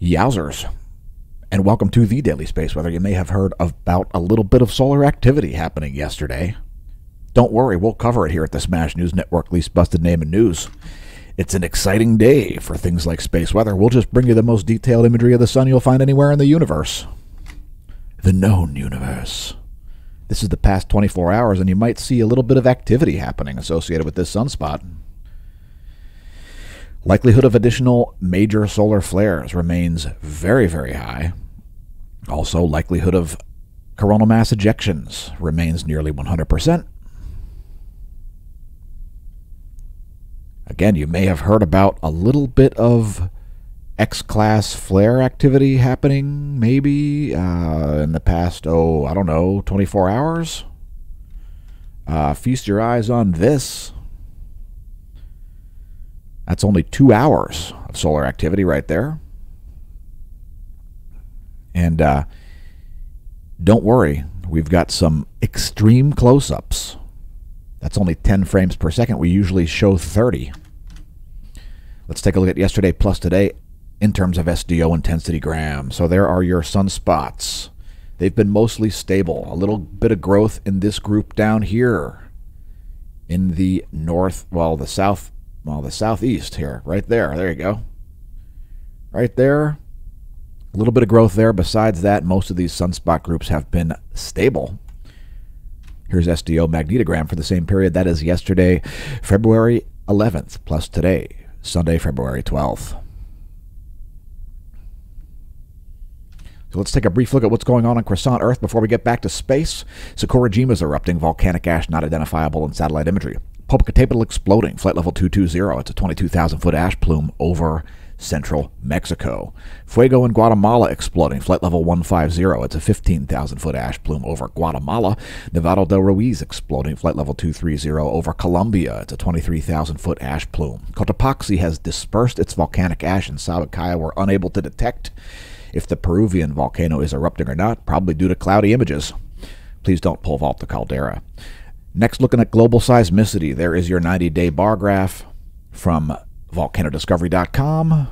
Yowzers. And welcome to the Daily Space Weather. You may have heard about a little bit of solar activity happening yesterday. Don't worry, we'll cover it here at the Smash News Network, least busted name in news. It's an exciting day for things like space weather. We'll just bring you the most detailed imagery of the sun you'll find anywhere in the universe. The known universe. This is the past 24 hours, and you might see a little bit of activity happening associated with this sunspot. Likelihood of additional major solar flares remains very, very high. Also, likelihood of coronal mass ejections remains nearly 100%. Again, you may have heard about a little bit of X class flare activity happening, maybe uh, in the past, oh, I don't know, 24 hours. Uh, feast your eyes on this. That's only two hours of solar activity right there. And uh, don't worry, we've got some extreme close ups. That's only 10 frames per second. We usually show 30. Let's take a look at yesterday plus today in terms of SDO intensity gram. So there are your sunspots. They've been mostly stable. A little bit of growth in this group down here in the north, well, the south, well, the southeast here, right there. There you go. Right there. A little bit of growth there. Besides that, most of these sunspot groups have been stable. Here's SDO magnetogram for the same period. That is yesterday, February 11th, plus today, Sunday, February 12th. So let's take a brief look at what's going on on Croissant Earth before we get back to space. Sakurajima is erupting, volcanic ash not identifiable in satellite imagery. Popocatépetl exploding, flight level 220. It's a 22,000 foot ash plume over central Mexico. Fuego in Guatemala exploding, flight level 150. It's a 15,000 foot ash plume over Guatemala. Nevado del Ruiz exploding, flight level 230 over Colombia. It's a 23,000 foot ash plume. Cotopaxi has dispersed its volcanic ash, and Sabancaya were unable to detect if the Peruvian volcano is erupting or not, probably due to cloudy images. Please don't pole vault the caldera. Next, looking at global seismicity, there is your 90 day bar graph from volcanodiscovery.com.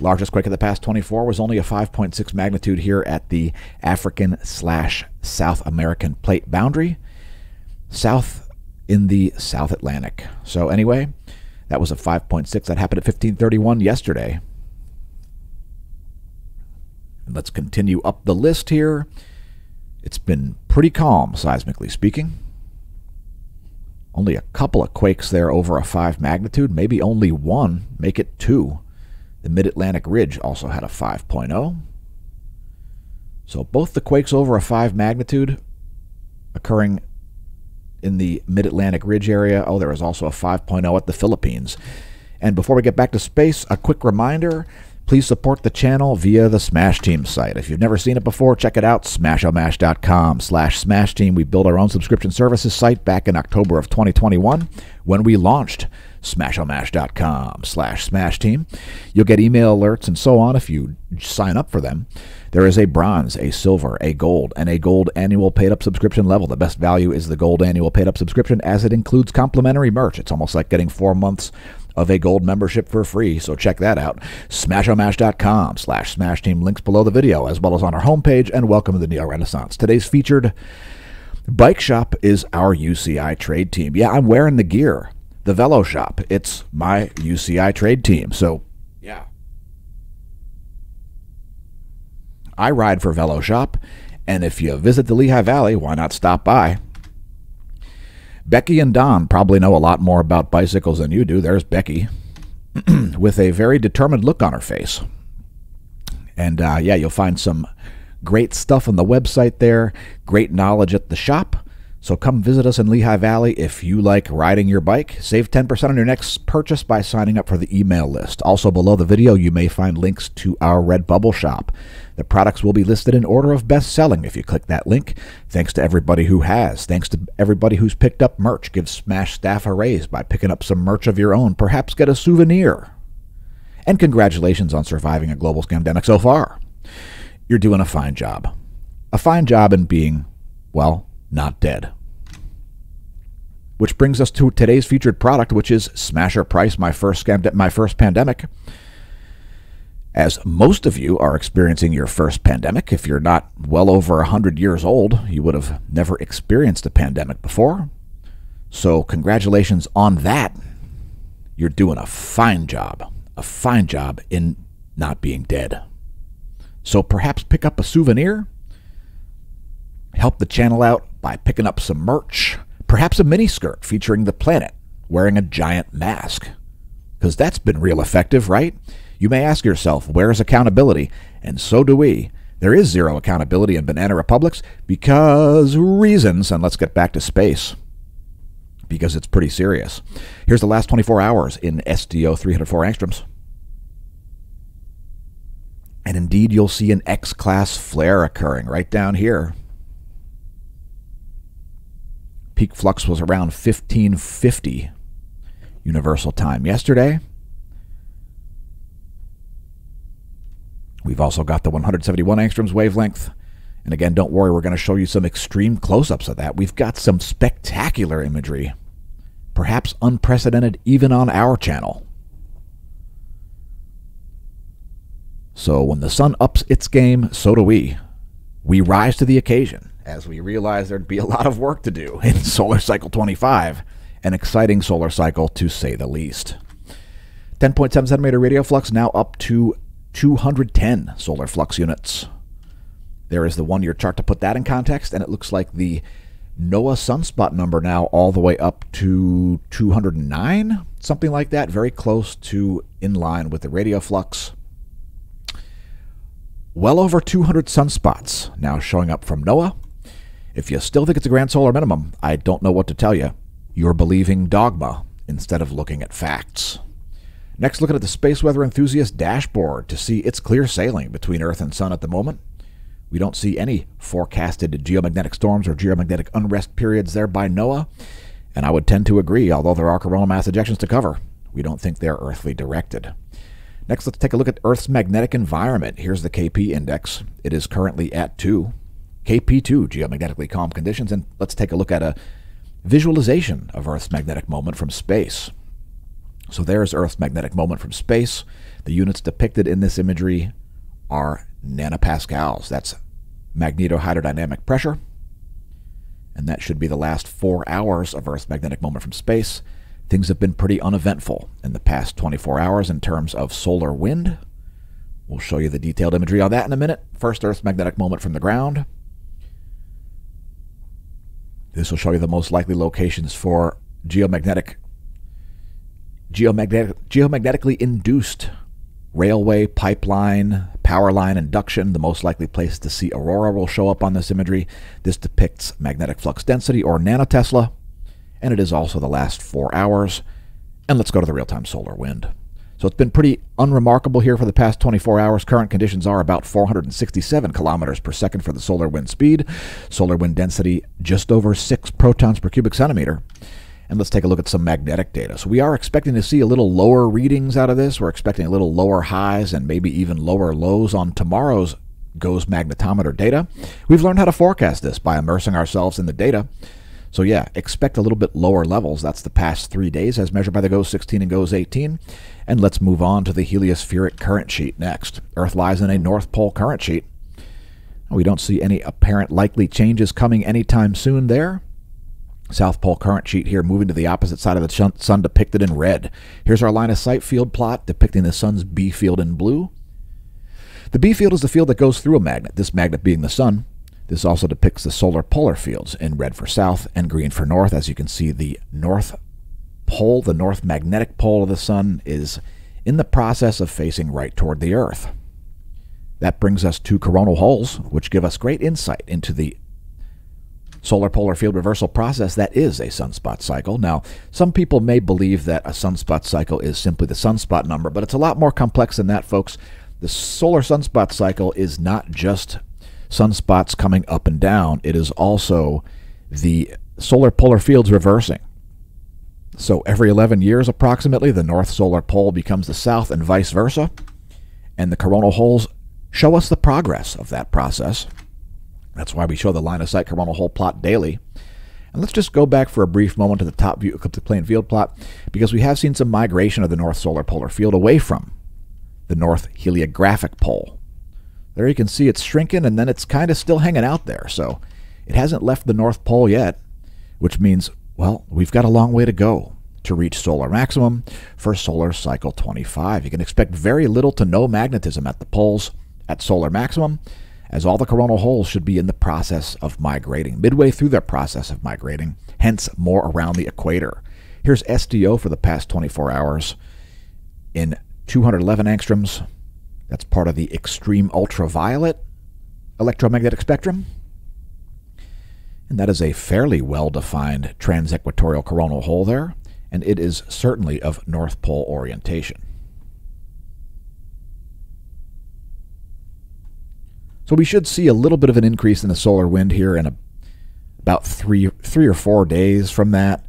Largest quake of the past 24 was only a 5.6 magnitude here at the African slash South American plate boundary, south in the South Atlantic. So anyway, that was a 5.6 that happened at 1531 yesterday. And let's continue up the list here. It's been pretty calm, seismically speaking. Only a couple of quakes there over a 5 magnitude, maybe only one, make it 2. The Mid Atlantic Ridge also had a 5.0. So both the quakes over a 5 magnitude occurring in the Mid Atlantic Ridge area. Oh, there was also a 5.0 at the Philippines. And before we get back to space, a quick reminder Please support the channel via the Smash Team site. If you've never seen it before, check it out, smashomash.com slash Smash Team. We built our own subscription services site back in October of 2021 when we launched smashomash.com slash Smash Team. You'll get email alerts and so on if you sign up for them. There is a bronze, a silver, a gold, and a gold annual paid up subscription level. The best value is the gold annual paid up subscription as it includes complimentary merch. It's almost like getting four months of a gold membership for free, so check that out. SmashoMash.com slash Smash Team links below the video, as well as on our homepage, and welcome to the Neo Renaissance. Today's featured bike shop is our UCI trade team. Yeah, I'm wearing the gear. The Velo Shop. It's my UCI trade team. So, yeah. I ride for Velo Shop, and if you visit the Lehigh Valley, why not stop by? Becky and Don probably know a lot more about bicycles than you do. There's Becky with a very determined look on her face. And uh, yeah, you'll find some great stuff on the website there, great knowledge at the shop. So come visit us in Lehigh Valley if you like riding your bike. Save 10% on your next purchase by signing up for the email list. Also, below the video, you may find links to our Redbubble shop. The products will be listed in order of best selling if you click that link. Thanks to everybody who has. Thanks to everybody who's picked up merch. Give Smash staff a raise by picking up some merch of your own. Perhaps get a souvenir. And congratulations on surviving a global scamdemic so far. You're doing a fine job. A fine job in being, well, not dead. Which brings us to today's featured product, which is Smasher Price, my first scam, my first pandemic. As most of you are experiencing your first pandemic, if you're not well over 100 years old, you would have never experienced a pandemic before. So, congratulations on that. You're doing a fine job, a fine job in not being dead. So, perhaps pick up a souvenir, help the channel out by picking up some merch, perhaps a miniskirt featuring the planet wearing a giant mask. Because that's been real effective, right? You may ask yourself, where's accountability? And so do we. There is zero accountability in banana republics because reasons, and let's get back to space because it's pretty serious. Here's the last 24 hours in SDO 304 angstroms. And indeed, you'll see an X class flare occurring right down here. Peak flux was around 1550 Universal Time yesterday. We've also got the 171 angstroms wavelength. And again, don't worry, we're going to show you some extreme close ups of that. We've got some spectacular imagery, perhaps unprecedented even on our channel. So when the sun ups its game, so do we. We rise to the occasion as we realize there'd be a lot of work to do in Solar Cycle 25, an exciting solar cycle to say the least. 10.7 centimeter radio flux now up to 210 solar flux units. There is the one year chart to put that in context, and it looks like the NOAA sunspot number now all the way up to 209, something like that, very close to in line with the radio flux. Well over 200 sunspots now showing up from NOAA. If you still think it's a grand solar minimum, I don't know what to tell you. You're believing dogma instead of looking at facts. Next, looking at the Space Weather Enthusiast dashboard to see it's clear sailing between Earth and Sun at the moment. We don't see any forecasted geomagnetic storms or geomagnetic unrest periods there by NOAA, and I would tend to agree, although there are coronal mass ejections to cover. We don't think they're earthly directed. Next, let's take a look at Earth's magnetic environment. Here's the KP index. It is currently at 2. KP2, geomagnetically calm conditions, and let's take a look at a visualization of Earth's magnetic moment from space. So there's Earth's magnetic moment from space. The units depicted in this imagery are nanopascals. That's magnetohydrodynamic pressure. And that should be the last four hours of Earth's magnetic moment from space. Things have been pretty uneventful in the past 24 hours in terms of solar wind. We'll show you the detailed imagery on that in a minute. First, Earth's magnetic moment from the ground. This will show you the most likely locations for geomagnetic geomagnetic, geomagnetically induced railway, pipeline, power line induction. The most likely place to see aurora will show up on this imagery. This depicts magnetic flux density or nanotesla, and it is also the last four hours. And let's go to the real-time solar wind. So it's been pretty unremarkable here for the past 24 hours. Current conditions are about 467 kilometers per second for the solar wind speed. Solar wind density just over 6 protons per cubic centimeter. And let's take a look at some magnetic data. So we are expecting to see a little lower readings out of this. We're expecting a little lower highs and maybe even lower lows on tomorrow's GOES magnetometer data. We've learned how to forecast this by immersing ourselves in the data. So yeah, expect a little bit lower levels. That's the past three days as measured by the GOES 16 and GOES 18. And let's move on to the heliospheric current sheet next. Earth lies in a North Pole current sheet. We don't see any apparent likely changes coming anytime soon there. South Pole current sheet here moving to the opposite side of the sun depicted in red. Here's our line of sight field plot depicting the sun's B field in blue. The B field is the field that goes through a magnet, this magnet being the sun. This also depicts the solar polar fields in red for south and green for north. As you can see, the north pole, the north magnetic pole of the sun, is in the process of facing right toward the Earth. That brings us to coronal holes, which give us great insight into the solar polar field reversal process that is a sunspot cycle. Now, some people may believe that a sunspot cycle is simply the sunspot number, but it's a lot more complex than that, folks. The solar sunspot cycle is not just sunspots coming up and down, it is also the solar polar fields reversing. So every 11 years, approximately, the north solar pole becomes the south and vice versa. And the coronal holes show us the progress of that process. That's why we show the line of sight coronal hole plot daily. And let's just go back for a brief moment to the top view ecliptic plane field plot because we have seen some migration of the north solar polar field away from the north heliographic pole. There you can see it's shrinking and then it's kind of still hanging out there. So it hasn't left the North Pole yet, which means, well, we've got a long way to go to reach solar maximum for solar cycle 25. You can expect very little to no magnetism at the poles at solar maximum, as all the coronal holes should be in the process of migrating, midway through their process of migrating, hence more around the equator. Here's SDO for the past 24 hours in 211 angstroms, that's part of the extreme ultraviolet electromagnetic spectrum. And that is a fairly well defined transequatorial coronal hole there, and it is certainly of North Pole orientation. So we should see a little bit of an increase in the solar wind here in a, about three, three or four days from that.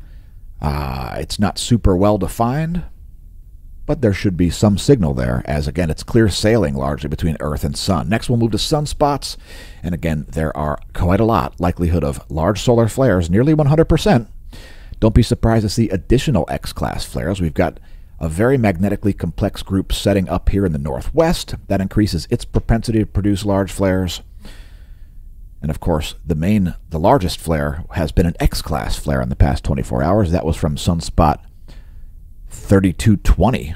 Uh, it's not super well defined, but there should be some signal there, as again, it's clear sailing largely between Earth and Sun. Next, we'll move to sunspots, and again, there are quite a lot likelihood of large solar flares, nearly 100%. Don't be surprised to see additional X class flares. We've got a very magnetically complex group setting up here in the northwest that increases its propensity to produce large flares. And of course, the main, the largest flare has been an X class flare in the past 24 hours. That was from sunspot 3220.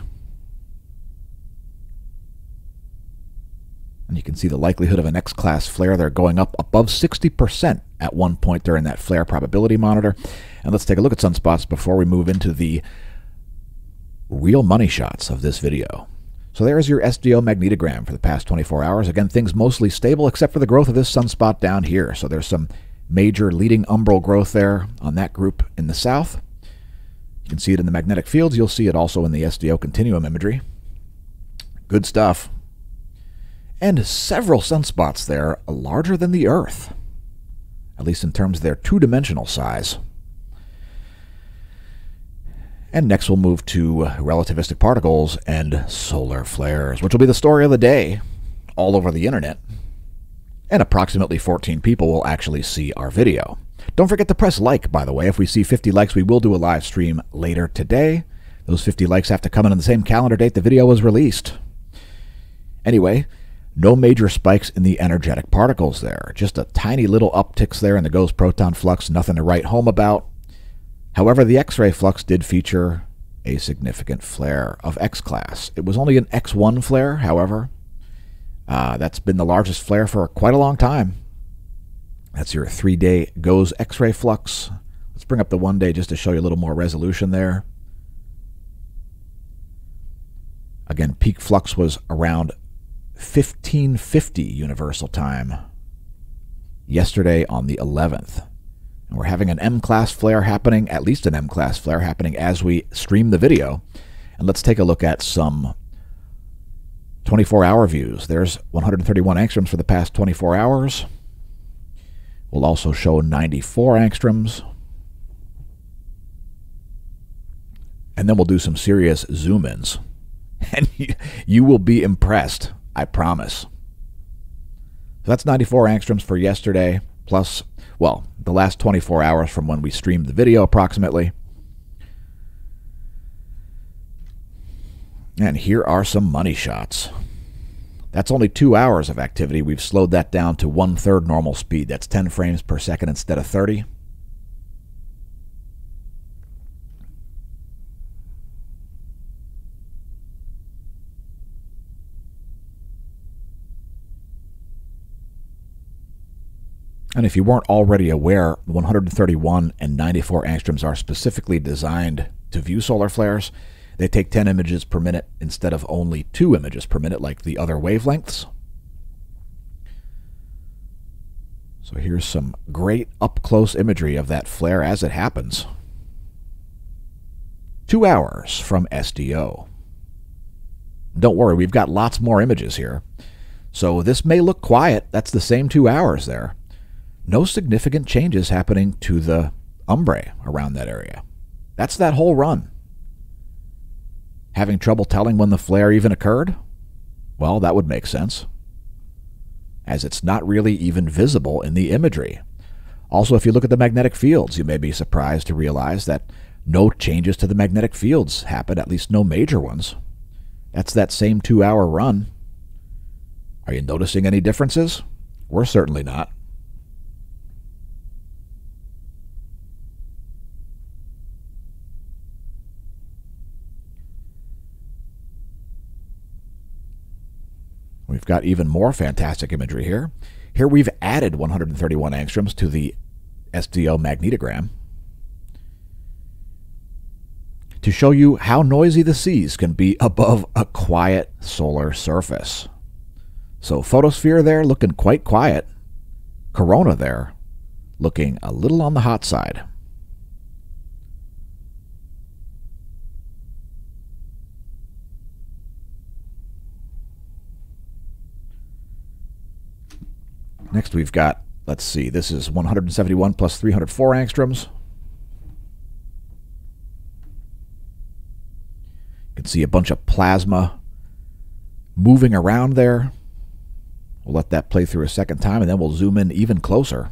And you can see the likelihood of an X class flare there going up above 60% at one point during that flare probability monitor. And let's take a look at sunspots before we move into the real money shots of this video. So there's your SDO magnetogram for the past 24 hours. Again, things mostly stable except for the growth of this sunspot down here. So there's some major leading umbral growth there on that group in the south. You can see it in the magnetic fields. You'll see it also in the SDO continuum imagery. Good stuff. And several sunspots there larger than the Earth, at least in terms of their two-dimensional size. And next we'll move to uh, relativistic particles and solar flares, which will be the story of the day all over the internet. And approximately 14 people will actually see our video. Don't forget to press like, by the way. If we see 50 likes, we will do a live stream later today. Those 50 likes have to come in on the same calendar date the video was released. Anyway, no major spikes in the energetic particles there. Just a tiny little upticks there in the GOES proton flux, nothing to write home about. However, the X-ray flux did feature a significant flare of X-class. It was only an X1 flare, however. Uh, that's been the largest flare for quite a long time. That's your three day GOES X ray flux. Let's bring up the one day just to show you a little more resolution there. Again, peak flux was around 1550 universal time yesterday on the 11th. And we're having an M class flare happening, at least an M class flare happening as we stream the video. And let's take a look at some 24 hour views. There's 131 angstroms for the past 24 hours. We'll also show 94 angstroms. And then we'll do some serious zoom ins. And you, you will be impressed, I promise. So that's 94 angstroms for yesterday, plus, well, the last 24 hours from when we streamed the video approximately. And here are some money shots. That's only two hours of activity. We've slowed that down to one third normal speed. That's 10 frames per second instead of 30. And if you weren't already aware, 131 and 94 angstroms are specifically designed to view solar flares. They take 10 images per minute instead of only 2 images per minute like the other wavelengths. So here's some great up-close imagery of that flare as it happens. Two hours from SDO. Don't worry, we've got lots more images here. So this may look quiet. That's the same two hours there. No significant changes happening to the umbrae around that area. That's that whole run. Having trouble telling when the flare even occurred? Well, that would make sense, as it's not really even visible in the imagery. Also, if you look at the magnetic fields, you may be surprised to realize that no changes to the magnetic fields happen, at least no major ones. That's that same two hour run. Are you noticing any differences? We're certainly not. We've got even more fantastic imagery here. Here we've added 131 angstroms to the SDO magnetogram to show you how noisy the seas can be above a quiet solar surface. So photosphere there looking quite quiet. Corona there looking a little on the hot side. Next we've got, let's see, this is 171 plus 304 angstroms. You can see a bunch of plasma moving around there. We'll let that play through a second time, and then we'll zoom in even closer.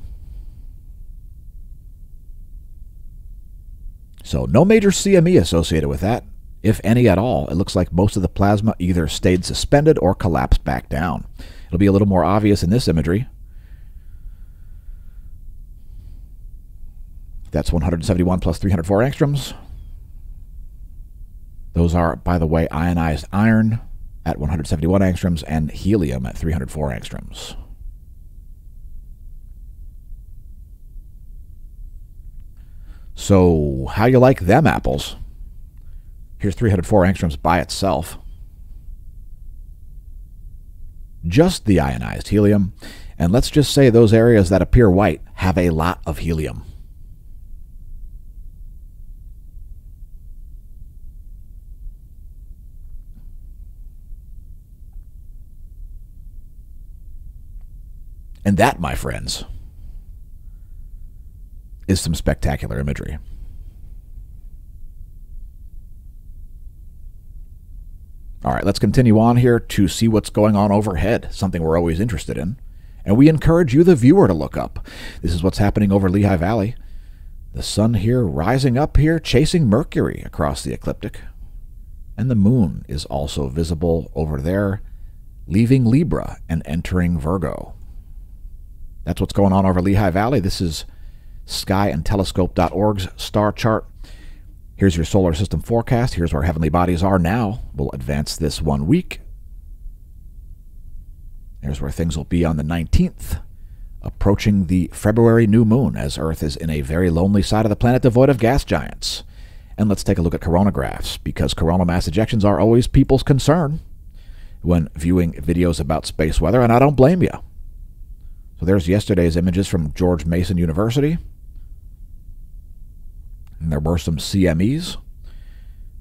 So no major CME associated with that, if any at all. It looks like most of the plasma either stayed suspended or collapsed back down. It'll be a little more obvious in this imagery. That's 171 plus 304 angstroms. Those are, by the way, ionized iron at 171 angstroms and helium at 304 angstroms. So, how you like them apples? Here's 304 angstroms by itself. Just the ionized helium. And let's just say those areas that appear white have a lot of helium. And that, my friends, is some spectacular imagery. All right, let's continue on here to see what's going on overhead, something we're always interested in. And we encourage you, the viewer, to look up. This is what's happening over Lehigh Valley. The sun here rising up here, chasing Mercury across the ecliptic. And the moon is also visible over there, leaving Libra and entering Virgo. That's what's going on over Lehigh Valley. This is skyandtelescope.org's star chart. Here's your solar system forecast. Here's where heavenly bodies are now. We'll advance this one week. Here's where things will be on the 19th, approaching the February new moon as Earth is in a very lonely side of the planet devoid of gas giants. And let's take a look at coronagraphs, because coronal mass ejections are always people's concern when viewing videos about space weather, and I don't blame you. So there's yesterday's images from George Mason University. And there were some CMEs.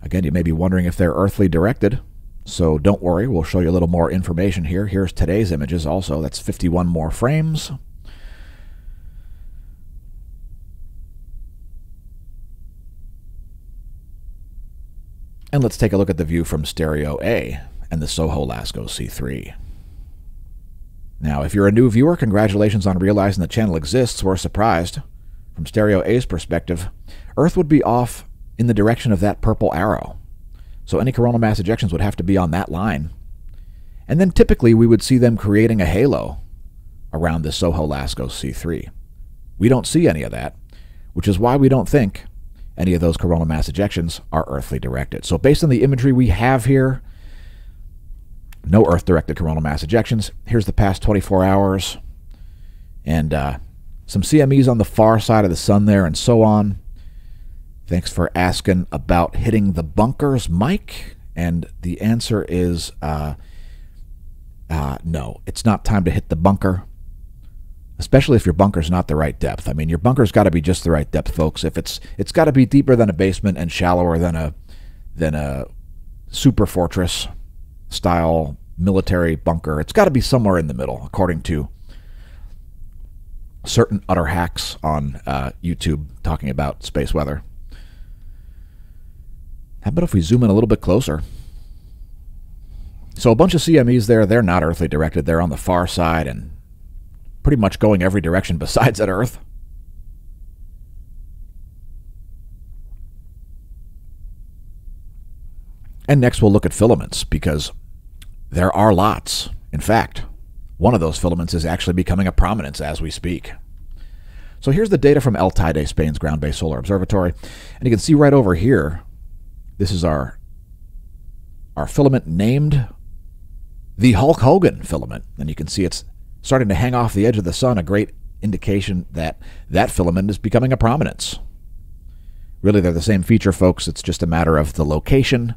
Again, you may be wondering if they're earthly directed. So don't worry, we'll show you a little more information here. Here's today's images also. That's 51 more frames. And let's take a look at the view from Stereo A and the Soho Lasco C3. Now, if you're a new viewer, congratulations on realizing the channel exists. We're surprised. From Stereo A's perspective, Earth would be off in the direction of that purple arrow. So any coronal mass ejections would have to be on that line. And then typically we would see them creating a halo around the Soho Lasco C3. We don't see any of that, which is why we don't think any of those coronal mass ejections are earthly directed. So based on the imagery we have here, no Earth directed coronal mass ejections. Here's the past 24 hours. And uh, some CMEs on the far side of the sun there, and so on. Thanks for asking about hitting the bunkers, Mike. And the answer is uh, uh, no, it's not time to hit the bunker, especially if your bunker's not the right depth. I mean, your bunker's got to be just the right depth, folks. If it's it's got to be deeper than a basement and shallower than a than a super fortress style military bunker. It's got to be somewhere in the middle, according to certain utter hacks on uh, YouTube talking about space weather. How about if we zoom in a little bit closer? So a bunch of CMEs there, they're not earthly directed. They're on the far side and pretty much going every direction besides at Earth. And next we'll look at filaments because there are lots. In fact, one of those filaments is actually becoming a prominence as we speak. So here's the data from El Teide, Spain's ground-based solar observatory. And you can see right over here, this is our, our filament named the Hulk Hogan filament. And you can see it's starting to hang off the edge of the sun, a great indication that that filament is becoming a prominence. Really, they're the same feature, folks. It's just a matter of the location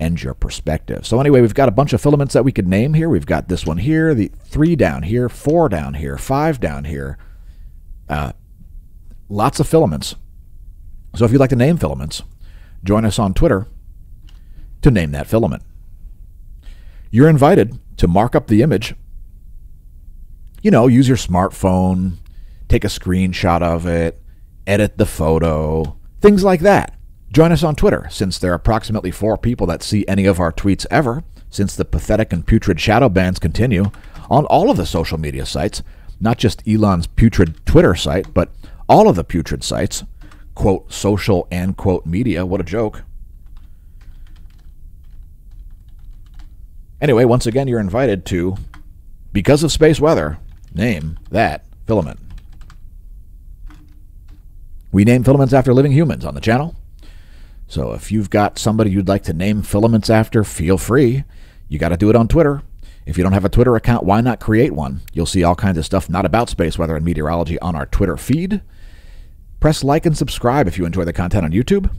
and your perspective. So anyway, we've got a bunch of filaments that we could name here. We've got this one here, the three down here, four down here, five down here. Uh, lots of filaments. So if you'd like to name filaments, join us on Twitter to name that filament. You're invited to mark up the image. You know, use your smartphone, take a screenshot of it, edit the photo, things like that. Join us on Twitter, since there are approximately four people that see any of our tweets ever, since the pathetic and putrid shadow bans continue on all of the social media sites, not just Elon's putrid Twitter site, but all of the putrid sites, quote, social and quote media. What a joke. Anyway, once again, you're invited to, because of space weather, name that filament. We name filaments after living humans on the channel. So if you've got somebody you'd like to name filaments after, feel free. You got to do it on Twitter. If you don't have a Twitter account, why not create one? You'll see all kinds of stuff not about space weather and meteorology on our Twitter feed. Press like and subscribe if you enjoy the content on YouTube.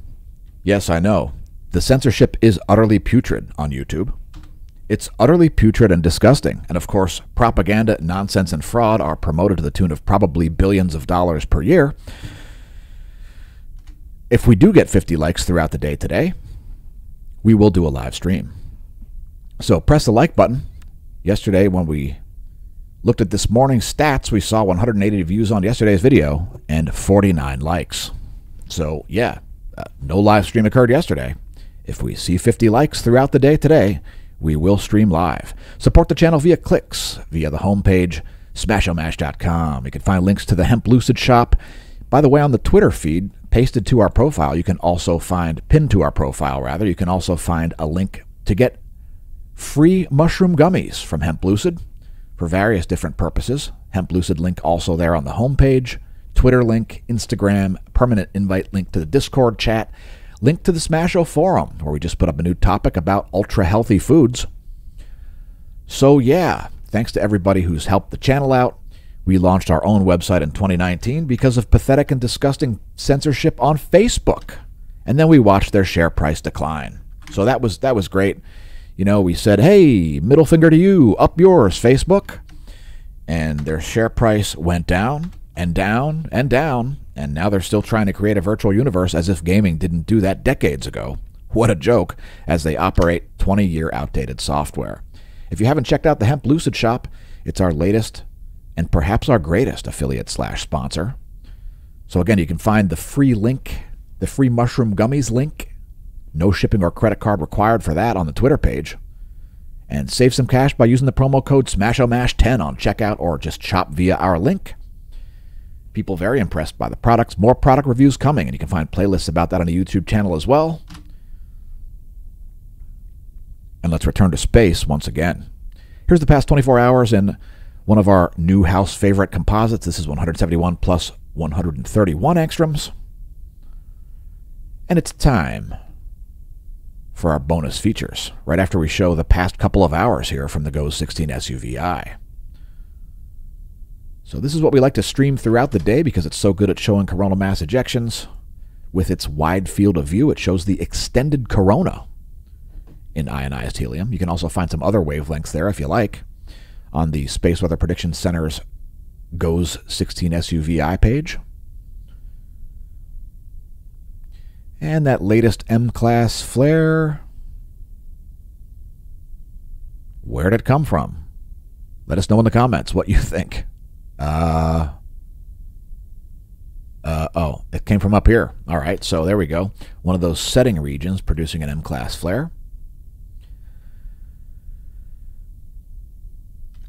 Yes, I know. The censorship is utterly putrid on YouTube. It's utterly putrid and disgusting. And of course, propaganda, nonsense, and fraud are promoted to the tune of probably billions of dollars per year. If we do get 50 likes throughout the day today, we will do a live stream. So press the like button. Yesterday, when we looked at this morning's stats, we saw 180 views on yesterday's video and 49 likes. So, yeah, uh, no live stream occurred yesterday. If we see 50 likes throughout the day today, we will stream live. Support the channel via clicks via the homepage, smashomash.com. You can find links to the Hemp Lucid shop. By the way, on the Twitter feed, pasted to our profile. You can also find, pinned to our profile rather, you can also find a link to get free mushroom gummies from Hemp Lucid for various different purposes. Hemp Lucid link also there on the homepage, Twitter link, Instagram, permanent invite link to the Discord chat, link to the Smasho forum where we just put up a new topic about ultra healthy foods. So yeah, thanks to everybody who's helped the channel out. We launched our own website in 2019 because of pathetic and disgusting censorship on Facebook. And then we watched their share price decline. So that was that was great. You know, we said, "Hey, middle finger to you, up yours, Facebook." And their share price went down and down and down, and now they're still trying to create a virtual universe as if gaming didn't do that decades ago. What a joke as they operate 20-year outdated software. If you haven't checked out the Hemp Lucid shop, it's our latest and perhaps our greatest affiliate slash sponsor. So again, you can find the free link, the free mushroom gummies link. No shipping or credit card required for that on the Twitter page. And save some cash by using the promo code SMASHOMASH10 on checkout or just shop via our link. People very impressed by the products. More product reviews coming, and you can find playlists about that on the YouTube channel as well. And let's return to space once again. Here's the past 24 hours in one of our new house favorite composites. This is 171 plus 131 angstroms. And it's time for our bonus features, right after we show the past couple of hours here from the GOES 16 SUVI. So this is what we like to stream throughout the day because it's so good at showing coronal mass ejections. With its wide field of view, it shows the extended corona in ionized helium. You can also find some other wavelengths there if you like on the Space Weather Prediction Center's GOES 16 SUVI page. And that latest M-class flare, where did it come from? Let us know in the comments what you think. Uh, uh, oh, it came from up here. All right, so there we go. One of those setting regions producing an M-class flare.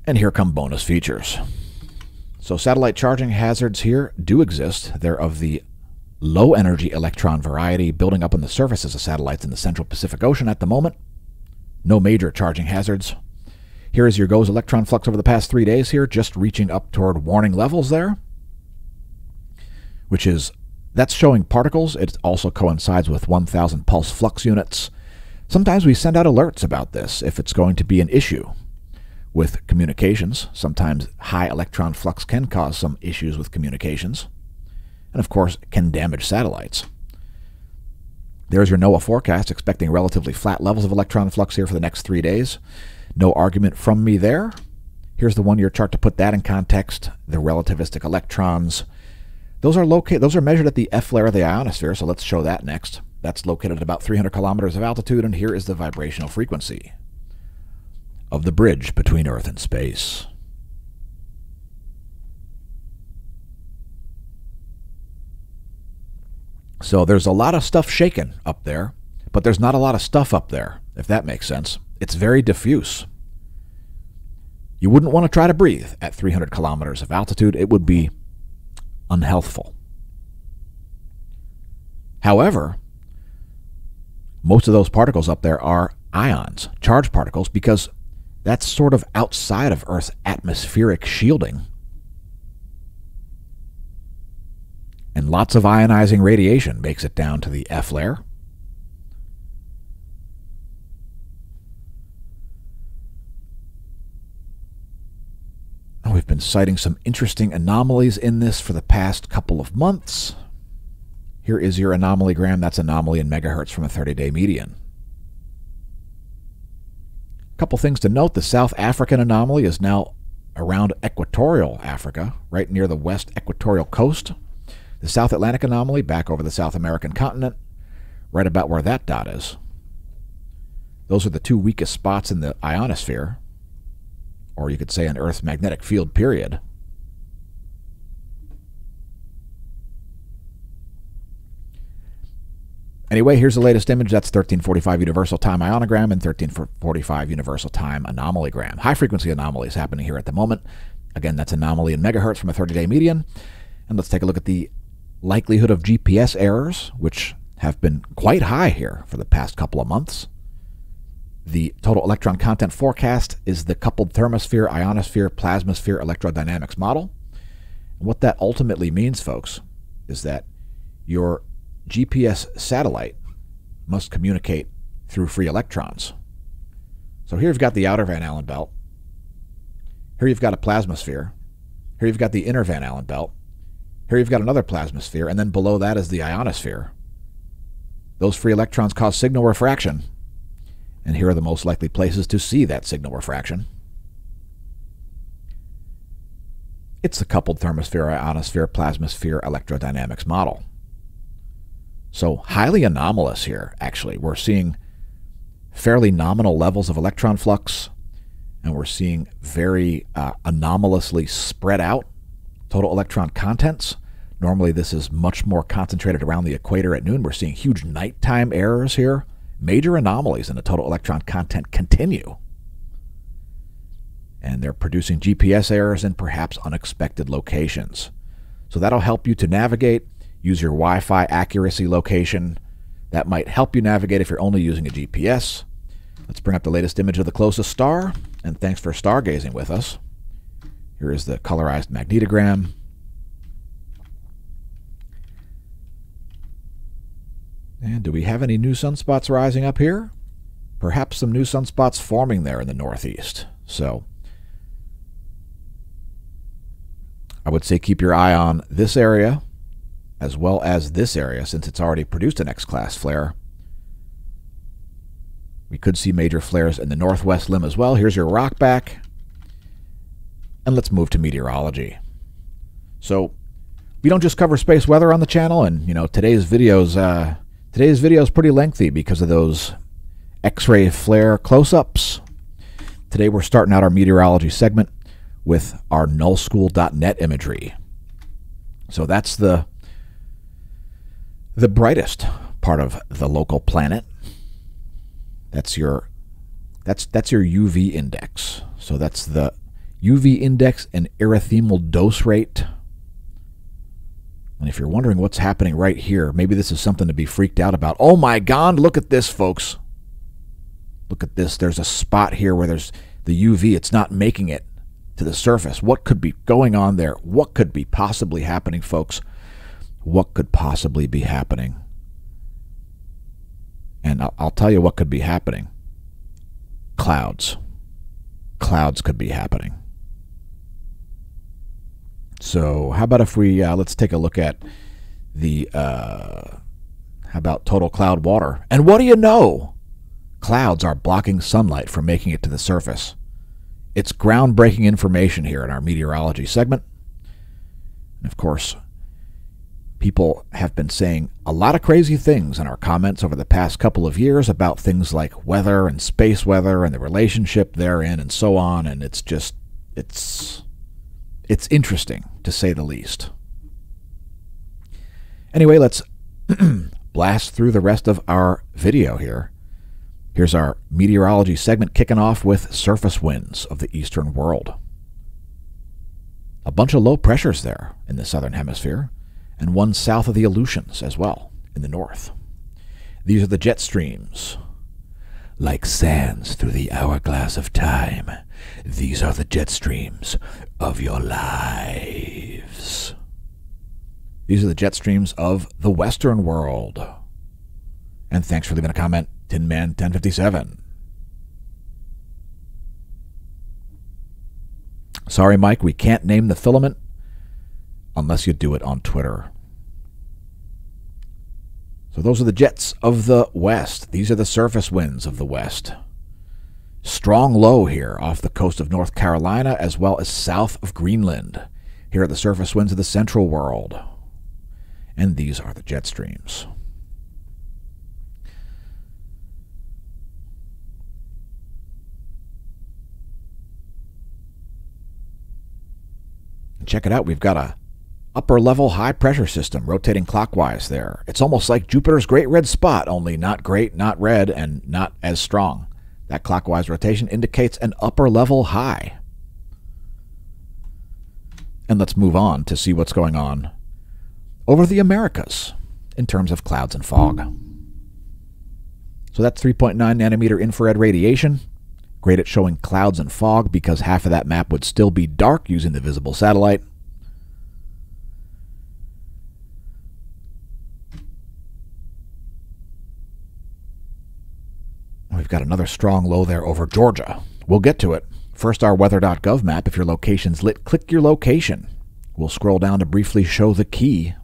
And here come bonus features. So satellite charging hazards here do exist. They're of the low energy electron variety building up on the surfaces of satellites in the central Pacific Ocean at the moment. No major charging hazards. Here is your GOES electron flux over the past three days here, just reaching up toward warning levels there, which is, that's showing particles. It also coincides with 1,000 pulse flux units. Sometimes we send out alerts about this if it's going to be an issue with communications. Sometimes high electron flux can cause some issues with communications, and of course, can damage satellites. There's your NOAA forecast, expecting relatively flat levels of electron flux here for the next three days. No argument from me there. Here's the one-year chart to put that in context. The relativistic electrons. Those are located. Those are measured at the F layer of the ionosphere. So let's show that next. That's located at about 300 kilometers of altitude, and here is the vibrational frequency of the bridge between Earth and space. So there's a lot of stuff shaken up there, but there's not a lot of stuff up there, if that makes sense. It's very diffuse. You wouldn't want to try to breathe at 300 kilometers of altitude. It would be unhealthful. However, most of those particles up there are ions, charged particles, because that's sort of outside of Earth's atmospheric shielding. And lots of ionizing radiation makes it down to the F layer. We've been citing some interesting anomalies in this for the past couple of months. Here is your anomalygram. That's anomaly in megahertz from a 30-day median. Couple things to note. The South African anomaly is now around equatorial Africa, right near the west equatorial coast. The South Atlantic anomaly back over the South American continent, right about where that dot is. Those are the two weakest spots in the ionosphere or you could say an Earth's magnetic field period. Anyway, here's the latest image. That's 1345 universal time ionogram and 1345 universal time anomalygram. High frequency anomalies happening here at the moment. Again, that's anomaly in megahertz from a 30-day median. And let's take a look at the likelihood of GPS errors, which have been quite high here for the past couple of months. The total electron content forecast is the coupled thermosphere, ionosphere, plasmasphere electrodynamics model. And what that ultimately means, folks, is that your GPS satellite must communicate through free electrons. So here you've got the outer Van Allen belt. Here you've got a plasmasphere. Here you've got the inner Van Allen belt. Here you've got another plasmasphere, and then below that is the ionosphere. Those free electrons cause signal refraction, and here are the most likely places to see that signal refraction. It's the coupled thermosphere, ionosphere, plasmasphere electrodynamics model. So highly anomalous here, actually. We're seeing fairly nominal levels of electron flux, and we're seeing very uh, anomalously spread out total electron contents. Normally, this is much more concentrated around the equator at noon. We're seeing huge nighttime errors here major anomalies in the total electron content continue. And they're producing GPS errors in perhaps unexpected locations. So that'll help you to navigate. Use your Wi Fi accuracy location. That might help you navigate if you're only using a GPS. Let's bring up the latest image of the closest star. And thanks for stargazing with us. Here is the colorized magnetogram. And do we have any new sunspots rising up here? Perhaps some new sunspots forming there in the northeast. So I would say keep your eye on this area as well as this area since it's already produced an X-class flare. We could see major flares in the northwest limb as well. Here's your rock back. And let's move to meteorology. So we don't just cover space weather on the channel, and you know today's videos uh, Today's video is pretty lengthy because of those X-ray flare close-ups. Today we're starting out our meteorology segment with our nullschool.net imagery. So that's the the brightest part of the local planet. That's your that's that's your UV index. So that's the UV index and erythemal dose rate And if you're wondering what's happening right here, maybe this is something to be freaked out about. Oh my God, look at this, folks. Look at this. There's a spot here where there's the UV. It's not making it to the surface. What could be going on there? What could be possibly happening, folks? What could possibly be happening? And I'll, I'll tell you what could be happening clouds. Clouds could be happening. So, how about if we uh, let's take a look at the uh, how about total cloud water? And what do you know? Clouds are blocking sunlight from making it to the surface. It's groundbreaking information here in our meteorology segment. And of course, people have been saying a lot of crazy things in our comments over the past couple of years about things like weather and space weather and the relationship therein and so on and it's just it's it's interesting to say the least. Anyway, let's blast through the rest of our video here. Here's our meteorology segment kicking off with surface winds of the eastern world. A bunch of low pressures there in the southern hemisphere, and one south of the Aleutians as well in the north. These are the jet streams. Like sands through the hourglass of time, these are the jet streams of your lives. These are the jet streams of the Western world. And thanks for leaving a comment, Tin Man 1057. Sorry, Mike, we can't name the filament unless you do it on Twitter. So those are the jets of the west. These are the surface winds of the west. Strong low here off the coast of North Carolina as well as south of Greenland. Here are the surface winds of the central world. And these are the jet streams. Check it out. We've got a upper level high pressure system rotating clockwise there. It's almost like Jupiter's great red spot, only not great, not red, and not as strong. That clockwise rotation indicates an upper level high. And let's move on to see what's going on over the Americas in terms of clouds and fog. So that's 3.9 nanometer infrared radiation. Great at showing clouds and fog because half of that map would still be dark using the visible satellite. We've got another strong low there over Georgia. We'll get to it. First, our weather.gov map. If your location's lit, click your location. We'll scroll down to briefly show the key.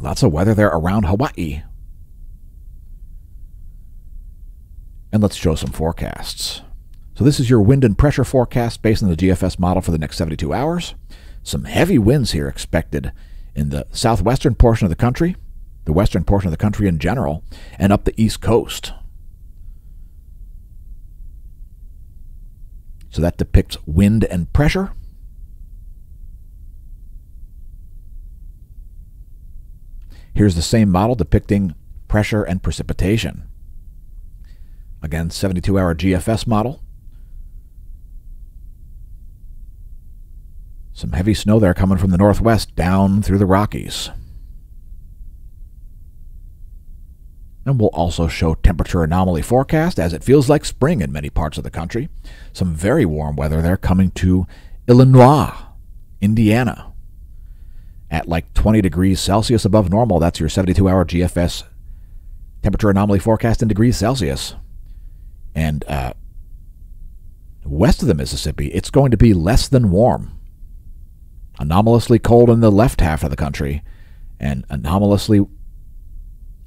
Lots of weather there around Hawaii. And let's show some forecasts. So this is your wind and pressure forecast based on the GFS model for the next 72 hours. Some heavy winds here expected in the southwestern portion of the country, the western portion of the country in general, and up the east coast. So that depicts wind and pressure. Here's the same model depicting pressure and precipitation. Again, 72 hour GFS model. Some heavy snow there coming from the northwest down through the Rockies. And we'll also show temperature anomaly forecast as it feels like spring in many parts of the country. Some very warm weather there coming to Illinois, Indiana. At like 20 degrees Celsius above normal, that's your 72 hour GFS temperature anomaly forecast in degrees Celsius. And uh, west of the Mississippi, it's going to be less than warm. Anomalously cold in the left half of the country, and anomalously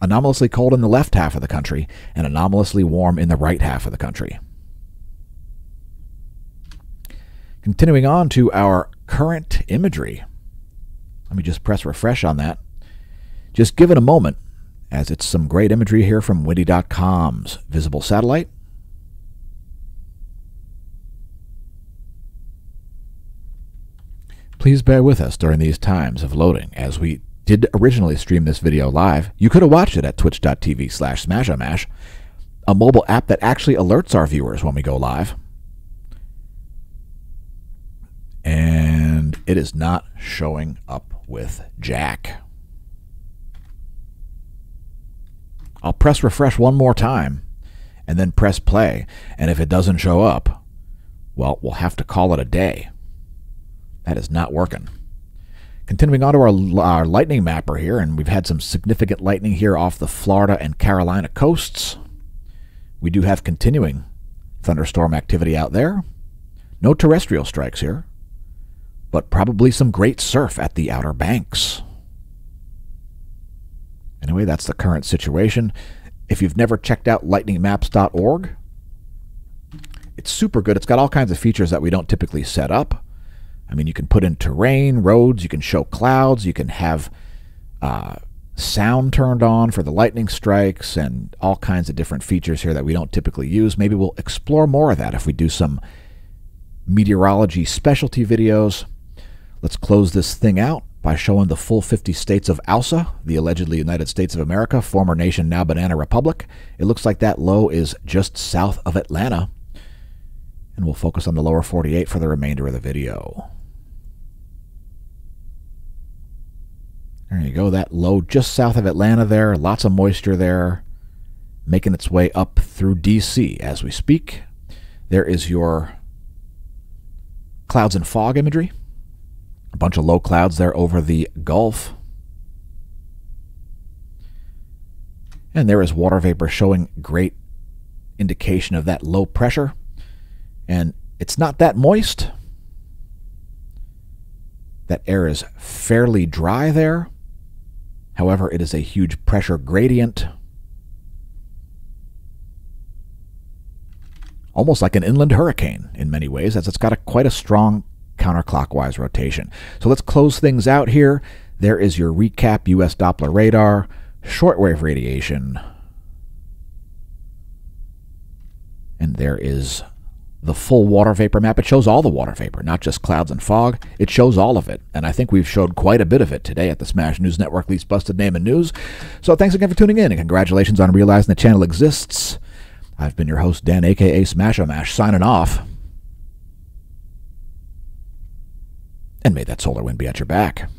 anomalously cold in the left half of the country and anomalously warm in the right half of the country. Continuing on to our current imagery. Let me just press refresh on that. Just give it a moment, as it's some great imagery here from Windy.com's visible satellite. Please bear with us during these times of loading as we did originally stream this video live, you could have watched it at twitch.tv slash smashomash, a mobile app that actually alerts our viewers when we go live. And it is not showing up with Jack. I'll press refresh one more time and then press play. And if it doesn't show up, well, we'll have to call it a day. That is not working. Continuing on to our, our lightning mapper here, and we've had some significant lightning here off the Florida and Carolina coasts. We do have continuing thunderstorm activity out there. No terrestrial strikes here, but probably some great surf at the Outer Banks. Anyway, that's the current situation. If you've never checked out lightningmaps.org, it's super good. It's got all kinds of features that we don't typically set up. I mean, you can put in terrain, roads, you can show clouds, you can have uh, sound turned on for the lightning strikes, and all kinds of different features here that we don't typically use. Maybe we'll explore more of that if we do some meteorology specialty videos. Let's close this thing out by showing the full 50 states of AUSA, the allegedly United States of America, former nation now Banana Republic. It looks like that low is just south of Atlanta. And we'll focus on the lower 48 for the remainder of the video. There you go, that low just south of Atlanta there. Lots of moisture there, making its way up through D.C. as we speak. There is your clouds and fog imagery. A bunch of low clouds there over the Gulf. And there is water vapor showing great indication of that low pressure. And it's not that moist. That air is fairly dry there. However, it is a huge pressure gradient. Almost like an inland hurricane in many ways, as it's got a, quite a strong counterclockwise rotation. So let's close things out here. There is your recap US Doppler radar, shortwave radiation. And there is the full water vapor map. It shows all the water vapor, not just clouds and fog. It shows all of it. And I think we've showed quite a bit of it today at the Smash News Network, least busted name in news. So thanks again for tuning in, and congratulations on realizing the channel exists. I've been your host, Dan, aka Smash-O-Mash, signing off. And may that solar wind be at your back.